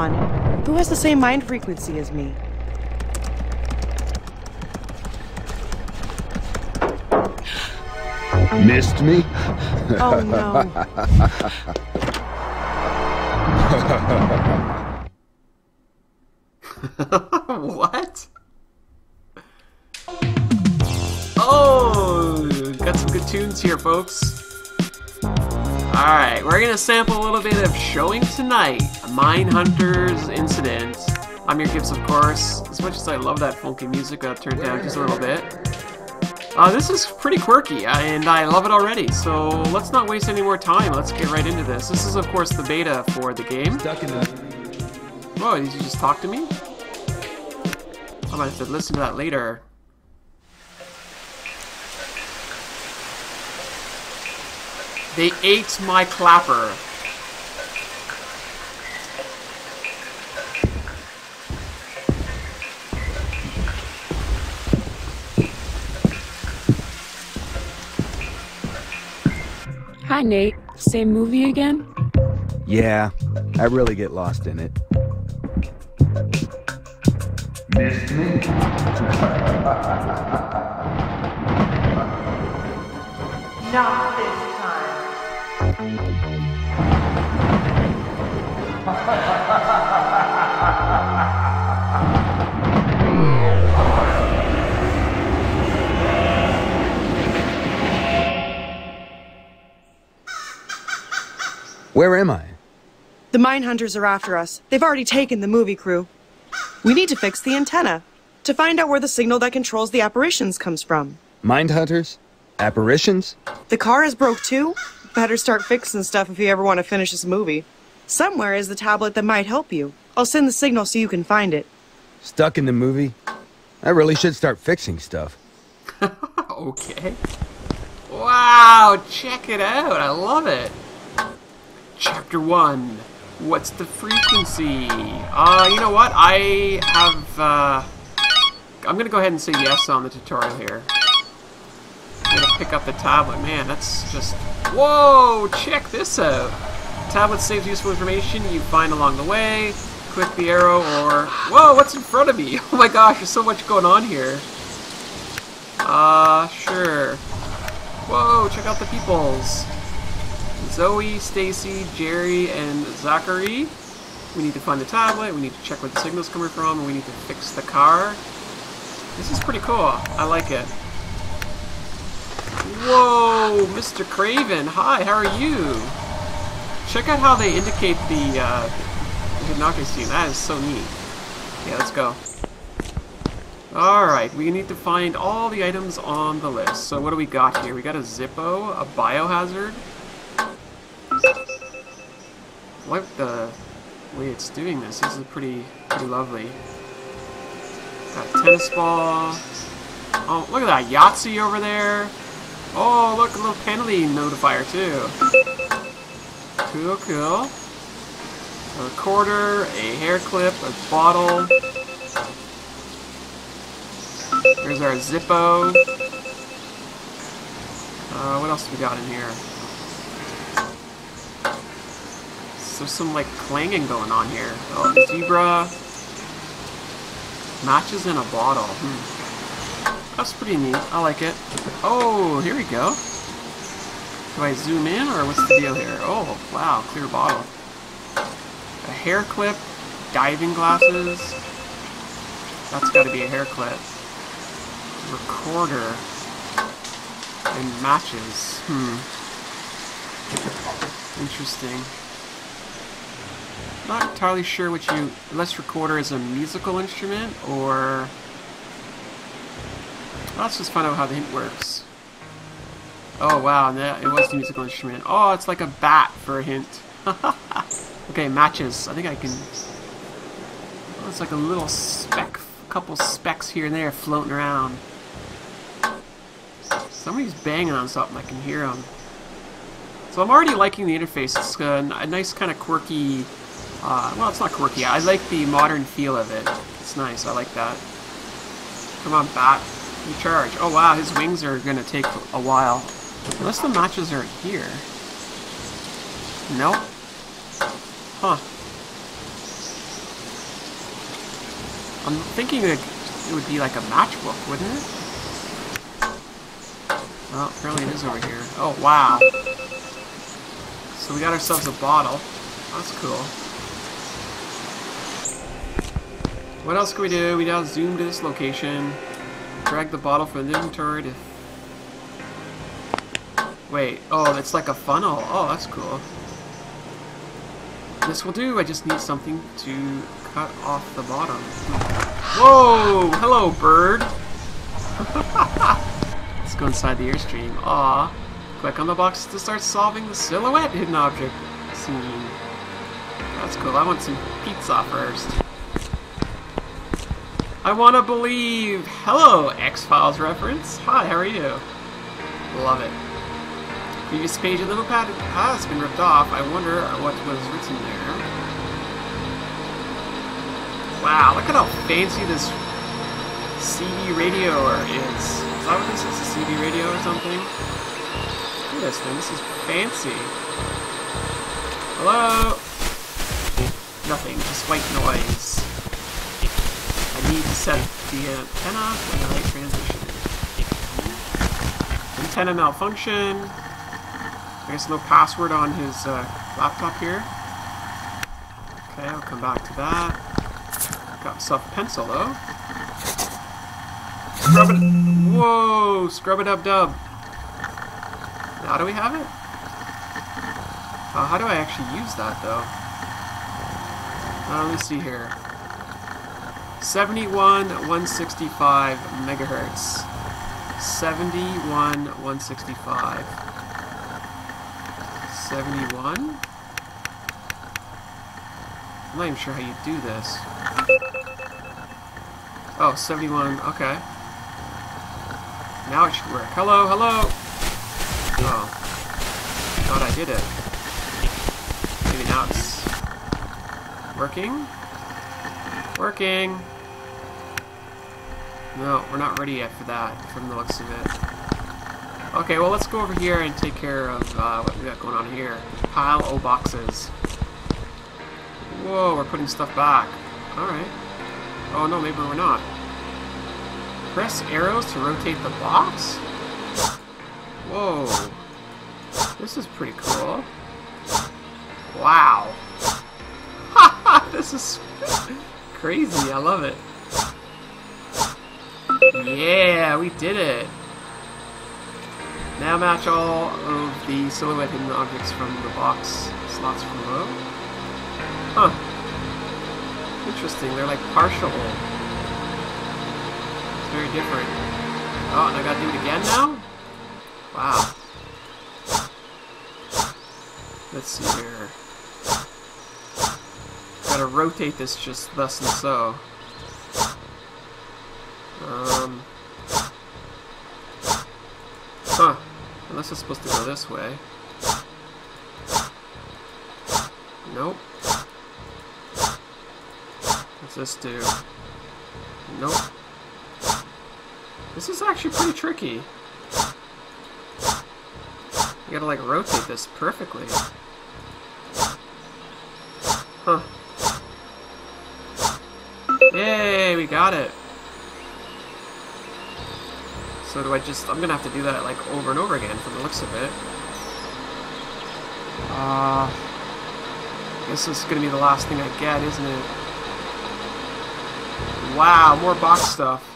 on. Who has the same mind frequency as me? Missed me? Oh no. what? Oh, got some good tunes here, folks. Alright, we're gonna sample a little bit of Showing Tonight, a Mindhunters incident. I'm YourGibs, of course. As much as I love that funky music, I'll turn it down just a little bit. Uh, this is pretty quirky, and I love it already, so let's not waste any more time. Let's get right into this. This is, of course, the beta for the game. Whoa, did you just talk to me? I might have to listen to that later. They ate my clapper. Hi, Nate. Same movie again? Yeah, I really get lost in it. Missed me? Not this time. Where am I? The Mindhunters are after us. They've already taken the movie crew. We need to fix the antenna to find out where the signal that controls the apparitions comes from. Mindhunters? Apparitions? The car is broke too. Better start fixing stuff if you ever want to finish this movie. Somewhere is the tablet that might help you. I'll send the signal so you can find it. Stuck in the movie? I really should start fixing stuff. Okay. Wow, check it out. I love it. Chapter 1. What's the frequency? Uh, you know what? I have, uh... I'm gonna go ahead and say yes on the tutorial here. Gonna pick up the tablet. Man, that's just... Whoa! Check this out! Tablet saves useful information you find along the way. Click the arrow or... Whoa, what's in front of me? Oh my gosh, there's so much going on here. Uh, sure. Whoa, check out the peoples. Zoe, Stacy, Jerry, and Zachary. We need to find the tablet, we need to check where the signal's coming from, and we need to fix the car. This is pretty cool. I like it. Whoa, Mr. Craven. Hi, how are you? Check out how they indicate the, uh, the hypnotic scene. That is so neat. Yeah, let's go. Alright, we need to find all the items on the list. So what do we got here? We got a Zippo, a Biohazard. Like the way it's doing this. This is pretty, pretty lovely. Got a tennis ball. Oh, look at that Yahtzee over there. Oh, look, a little penalty notifier too. Cool, cool. A recorder, a hair clip, a bottle. There's our Zippo. Uh, what else we got in here? So some like clanging going on here. Oh, zebra. Matches in a bottle. Hmm. That's pretty neat. I like it. Oh, here we go. Do I zoom in or what's the deal here? Oh, wow, clear bottle. A hair clip, diving glasses. That's got to be a hair clip. Recorder. And matches. Hmm. Interesting. Not entirely sure what you... Unless recorder is a musical instrument, or... Let's just find out how the hint works. Oh wow, it was the musical instrument. Oh, it's like a bat for a hint. okay, matches. I think I can... Oh, it's like a little speck, a couple specks here and there floating around. Somebody's banging on something, I can hear them. So I'm already liking the interface. It's a, a nice kind of quirky... Uh, well, it's not quirky. I like the modern feel of it. It's nice. I like that. Come on, bat. Charge. Oh wow, his wings are gonna take a while. Unless the matches are here. Nope. Huh. I'm thinking it would be like a matchbook, wouldn't it? Well, apparently it is over here. Oh, wow. So we got ourselves a bottle. That's cool. What else can we do? We now zoom to this location. Drag the bottle from the inventory to... Wait, oh, it's like a funnel. Oh, that's cool. This will do. I just need something to cut off the bottom. Whoa! Hello, bird! Let's go inside the airstream. Aw. Click on the box to start solving the silhouette hidden object scene. That's cool. I want some pizza first. I want to believe. Hello, X-Files reference. Hi, how are you? Love it. Previous page of the notepad has been ripped off. I wonder what was written there. Wow, look at how fancy this CD radio is. Is that what this is? A CD radio or something? Look at this thing. This is fancy. Hello? Nothing, just white noise. Need to set the antenna for the light transition. Antenna malfunction. I guess no password on his uh, laptop here. Okay, I'll come back to that. Got myself a pencil though. Scrub it. Whoa! Scrub it up dub. Now do we have it? Uh, how do I actually use that though? Uh, let me see here. 71 165 megahertz. 71 165. 71? I'm not even sure how you do this. Oh, 71, okay. Now it should work. Hello, hello! Oh. Thought I did it. Maybe now it's working? Working! No, we're not ready yet for that, from the looks of it. Okay, well let's go over here and take care of uh, what we got going on here. Pile o boxes. Whoa, we're putting stuff back. Alright. Oh no, maybe we're not. Press arrows to rotate the box? Whoa. This is pretty cool. Wow. this is crazy. I love it. Yeah, we did it. Now match all of the silhouette hidden objects from the box slots from below. Huh. Interesting, they're like partial. It's very different. Oh, and I gotta do it again now? Wow. Let's see here. Gotta rotate this just thus and so. Um. Huh. Unless it's supposed to go this way. Nope. What's this do? Nope. This is actually pretty tricky. You gotta like rotate this perfectly. Huh. Yay, we got it. So do I just, I'm gonna have to do that like over and over again from the looks of it. Uh, this is gonna be the last thing I get, isn't it? Wow, more box stuff.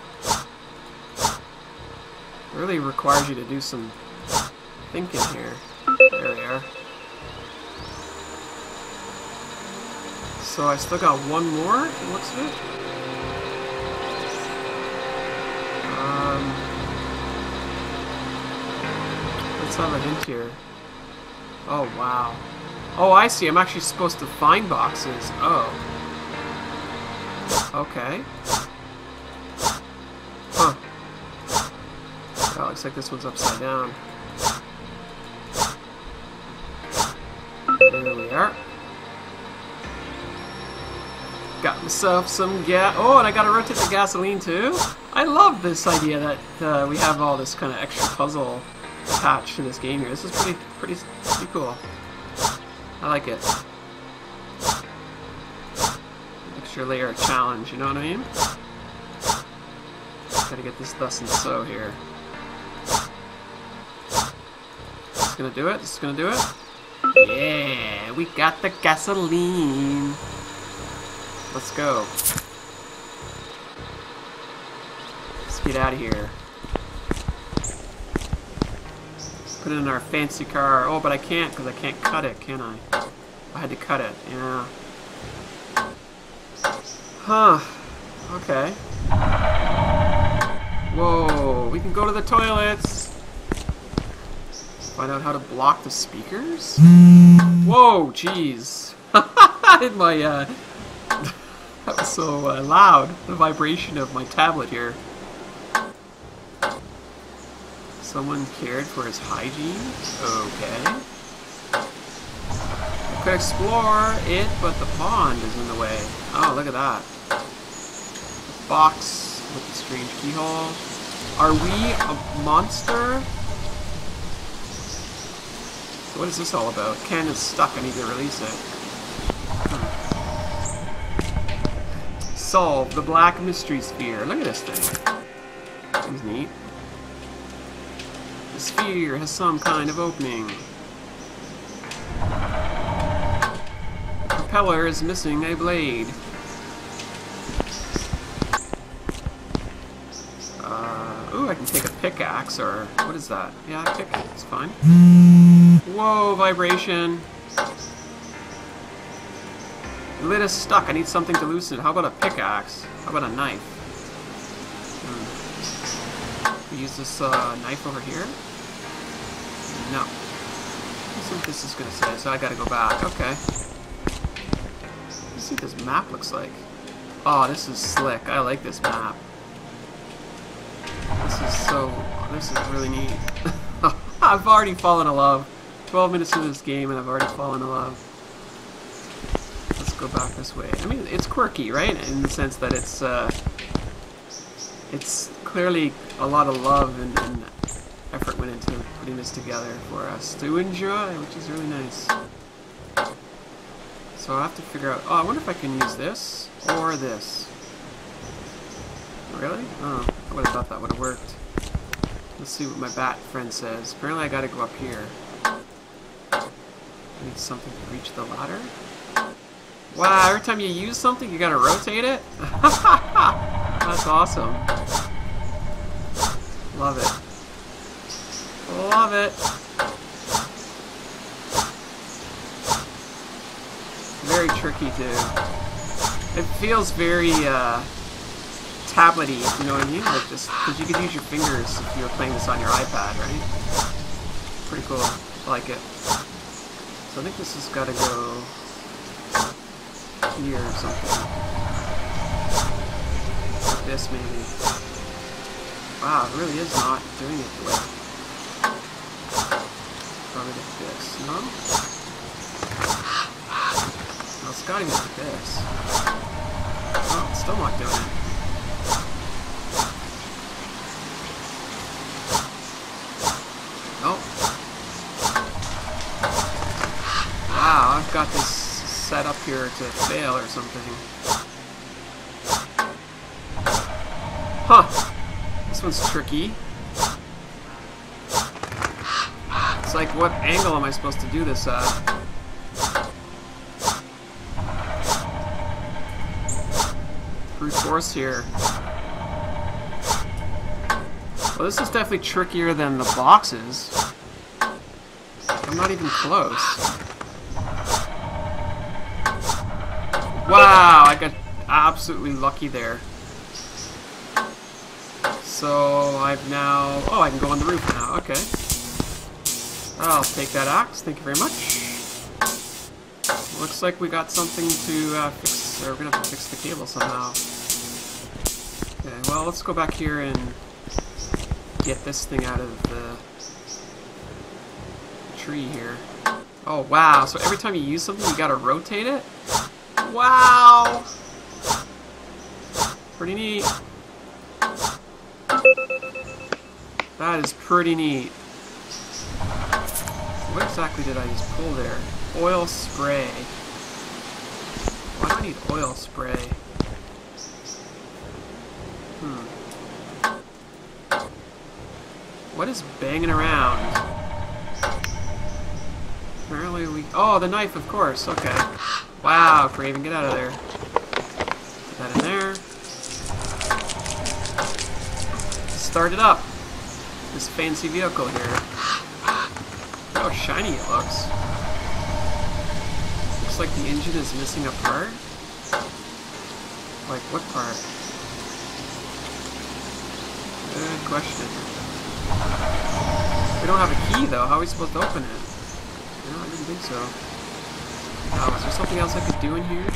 Really requires you to do some thinking here. There we are. So I still got one more, looks it. Um, let's have a hint here. Oh, wow. Oh, I see. I'm actually supposed to find boxes. Oh. Okay. Huh. Oh, looks like this one's upside down. There we are. Myself some gas. Oh, and I gotta rotate the gasoline too. I love this idea that uh, we have all this kind of extra puzzle attached to this game here. This is pretty, pretty, pretty cool. I like it. Extra layer of challenge, you know what I mean? Gotta get this thus and so here. This gonna do it. This is gonna do it. Yeah, we got the gasoline. Let's go. Let's get out of here. Put it in our fancy car. Oh, but I can't because I can't cut it, can I? I had to cut it. Yeah. Huh. Okay. Whoa, we can go to the toilets. Find out how to block the speakers? Whoa, jeez. In my, uh, that was so uh, loud, the vibration of my tablet here. Someone cared for his hygiene? Okay. I could explore it, but the pond is in the way. Oh, look at that. The box with the strange keyhole. Are we a monster? What is this all about? Ken is stuck. I need to release it. Solve the black mystery sphere. Look at this thing. Seems neat. The sphere has some kind of opening. The propeller is missing a blade. Uh, ooh, I can take a pickaxe, or what is that? Yeah, pickaxe fine. Whoa, vibration. The lid is stuck. I need something to loosen it. How about a pickaxe? How about a knife? Hmm. We use this uh, knife over here? No. See what this is going to say. So I got to go back. Okay. Let's see what this map looks like. Oh, this is slick. I like this map. This is so... This is really neat. I've already fallen in love. 12 minutes into this game and I've already fallen in love. Go back this way. I mean, it's quirky, right? In the sense that it's, uh... It's clearly a lot of love and, and effort went into putting this together for us to enjoy, which is really nice. So I have to figure out... Oh, I wonder if I can use this or this. Really? Oh, I would have thought that would have worked. Let's see what my bat friend says. Apparently I gotta go up here. I need something to reach the ladder. Wow, every time you use something you gotta rotate it? That's awesome. Love it. Love it. Very tricky too. It feels very uh, tablety, if you know what I mean? Like just because you could use your fingers if you were playing this on your iPad, right? Pretty cool. I like it. So I think this has got to go here or something. This maybe. Wow, it really is not doing it the way. Probably like this, no? No, it's gotta be like this. Oh, it's still not doing it. Oh. Wow, I've got this set up here to fail or something. Huh. This one's tricky. It's like, what angle am I supposed to do this at? Brute force here. Well, this is definitely trickier than the boxes. I'm not even close. Wow, I got absolutely lucky there. So I've now... Oh, I can go on the roof now. Okay. I'll take that axe. Thank you very much. Looks like we got something to uh, fix. Or we're gonna have to fix the cable somehow. Okay, well, let's go back here and get this thing out of the tree here. Oh, wow. So every time you use something, you gotta rotate it? Wow! Pretty neat. That is pretty neat. What exactly did I just pull there? Oil spray. Why do I need oil spray? Hmm. What is banging around? Apparently we... Oh, the knife, of course. Okay. Wow, Craven, get out of there. Put that in there. Start it up. This fancy vehicle here. Look how shiny it looks. Looks like the engine is missing a part. Like, what part? Good question. We don't have a key, though. How are we supposed to open it? No, I didn't think so. Oh, is there something else I could do in here?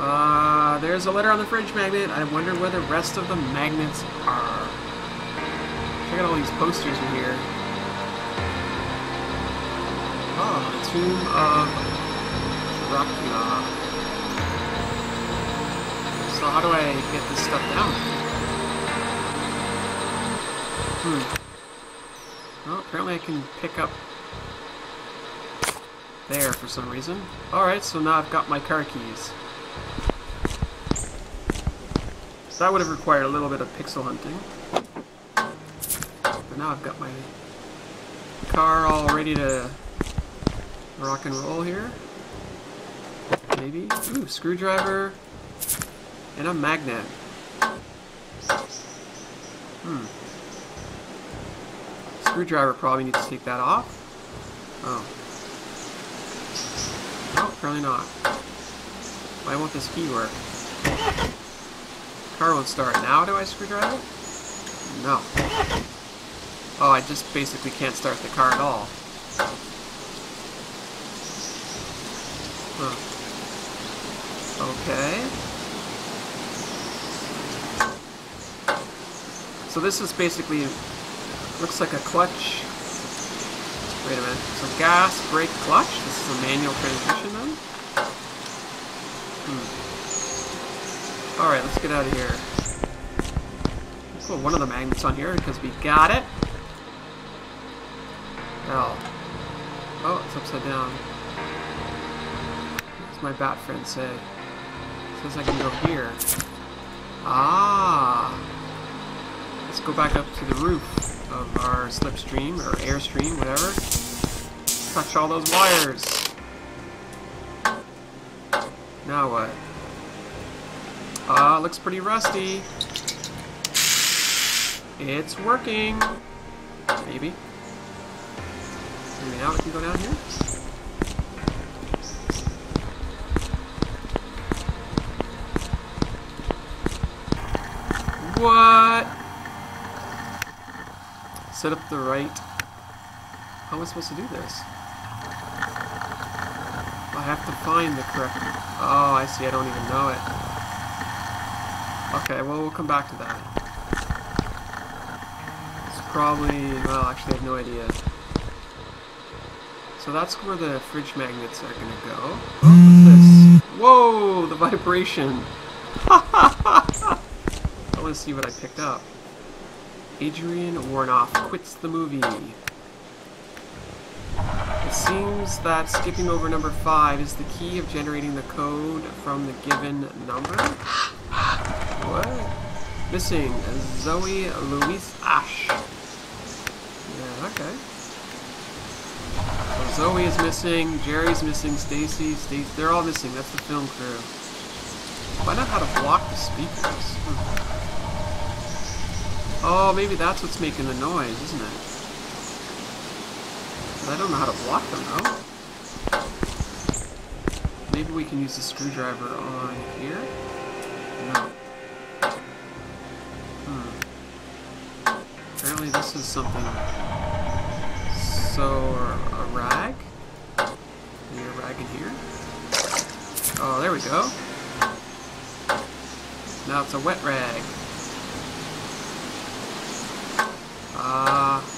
Uh, there's a letter on the fridge magnet. I wonder where the rest of the magnets are. Check out all these posters in here. Oh, the Tomb of Dracula. So how do I get this stuff down? Hmm. Well, apparently I can pick up there for some reason. Alright, so now I've got my car keys. So that would have required a little bit of pixel hunting. But now I've got my car all ready to rock and roll here. Maybe. Ooh, screwdriver. And a magnet. Hmm. Screwdriver probably needs to take that off. Oh. Oh, apparently not. Why won't this key work? Car won't start. Now do I screwdriver it? No. Oh, I just basically can't start the car at all. Huh. Okay. So this is basically, looks like a clutch. Wait a minute. So gas, brake, clutch? This is a manual transmission then? Hmm. Alright, let's get out of here. Let's put one of the magnets on here because we got it. Hell. Oh, it's upside down. What's my bat friend say? says I can go here. Ah! Let's go back up to the roof of our slipstream, or airstream, whatever. Touch all those wires. Now what? Ah, uh, looks pretty rusty. It's working. Maybe. Maybe now we can go down here? What? Set up the right... How am I supposed to do this? I have to find the correct... Oh, I see. I don't even know it. Okay, well, we'll come back to that. It's probably... Well, actually, I have no idea. So that's where the fridge magnets are to go. What's this? Whoa, the vibration. I want to see what I picked up. Adrian Warnoff quits the movie. It seems that skipping over number 5 is the key of generating the code from the given number. What? Missing Zoe Louise Ash. Yeah, okay. So Zoe is missing, Jerry's missing, Stacy, Stacy, they're all missing. That's the film crew. Find out how to block the speakers. Hmm. Oh, maybe that's what's making the noise, isn't it? I don't know how to block them, though. Maybe we can use the screwdriver on here? No. Hmm. Apparently this is something... So, a rag? Maybe a rag in here? Oh, there we go. Now it's a wet rag. Ah.